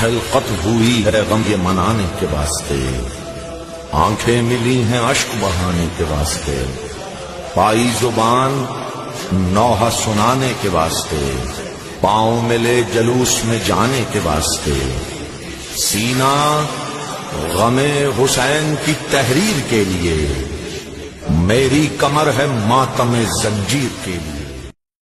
खलकत हुई है गम ये मनाने के वास्ते। आँखें मिली हैं अश्क बहाने के वास्ते। पाई ज़ुबान नौहा सुनाने के वास्ते। पाओ मिले जलूस में जाने के वास्ते। सीना गमे हुसैन की तहरीर के लिए। मेरी कमर है मातम जंजीर के लिए।